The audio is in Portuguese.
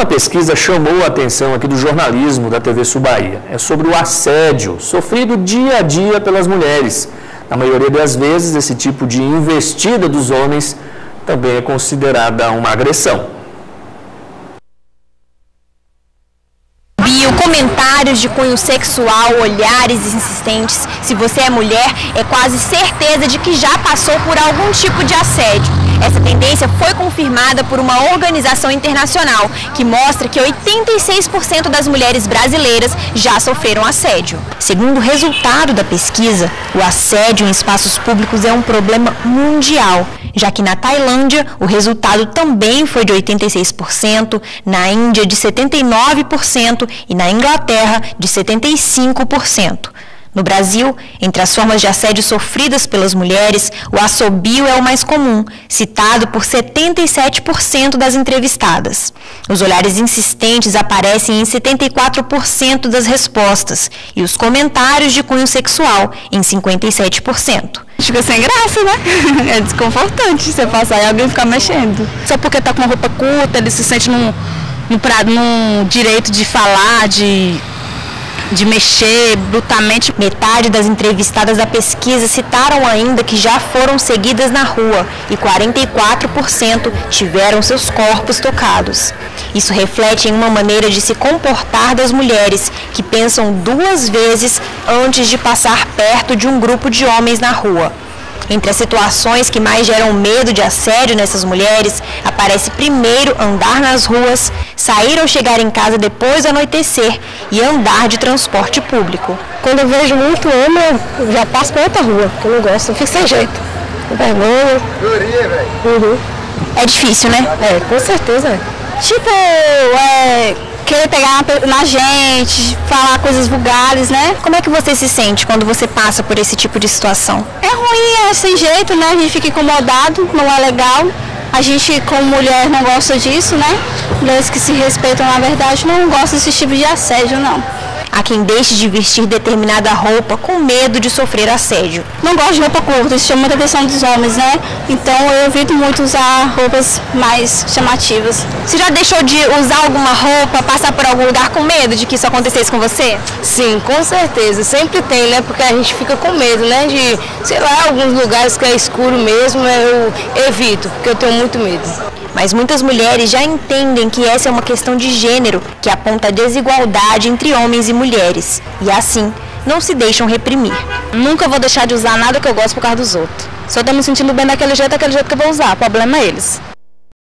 uma pesquisa chamou a atenção aqui do jornalismo da TV Subaia. É sobre o assédio sofrido dia a dia pelas mulheres. Na maioria das vezes, esse tipo de investida dos homens também é considerada uma agressão. Comentários de cunho sexual, olhares insistentes. Se você é mulher, é quase certeza de que já passou por algum tipo de assédio. Essa tendência foi confirmada por uma organização internacional que mostra que 86% das mulheres brasileiras já sofreram assédio. Segundo o resultado da pesquisa, o assédio em espaços públicos é um problema mundial já que na Tailândia o resultado também foi de 86%, na Índia de 79% e na Inglaterra de 75%. No Brasil, entre as formas de assédio sofridas pelas mulheres, o assobio é o mais comum, citado por 77% das entrevistadas. Os olhares insistentes aparecem em 74% das respostas e os comentários de cunho sexual em 57%. Fica sem graça, né? É desconfortante você passar e alguém ficar mexendo. Só porque tá com uma roupa curta, ele se sente num, num, num direito de falar, de de mexer brutalmente. Metade das entrevistadas da pesquisa citaram ainda que já foram seguidas na rua e 44% tiveram seus corpos tocados. Isso reflete em uma maneira de se comportar das mulheres que pensam duas vezes antes de passar perto de um grupo de homens na rua. Entre as situações que mais geram medo de assédio nessas mulheres, aparece primeiro andar nas ruas, sair ou chegar em casa depois do anoitecer e andar de transporte público. Quando eu vejo muito homem, eu já passo para outra rua, porque eu não gosto, eu fico sem jeito. Com vergonha. Uhum. É difícil, né? É, com certeza. Tipo, é, querer pegar na gente, falar coisas vulgares, né? Como é que você se sente quando você passa por esse tipo de situação? É ruim, é sem jeito, né? A gente fica incomodado, não é legal. A gente, como mulher, não gosta disso, né? Mulheres que se respeitam, na verdade, não gostam desse tipo de assédio, não. Há quem deixe de vestir determinada roupa com medo de sofrer assédio. Não gosto de roupa curta, isso chama muita atenção dos homens, né? Então eu evito muito usar roupas mais chamativas. Você já deixou de usar alguma roupa, passar por algum lugar com medo de que isso acontecesse com você? Sim, com certeza. Sempre tem, né? Porque a gente fica com medo, né? De, sei lá, alguns lugares que é escuro mesmo, eu evito, porque eu tenho muito medo. Mas muitas mulheres já entendem que essa é uma questão de gênero que aponta a desigualdade entre homens e mulheres. E assim, não se deixam reprimir. Nunca vou deixar de usar nada que eu gosto por causa dos outros. Se eu estou me sentindo bem daquele jeito, é aquele jeito que eu vou usar. O problema é eles.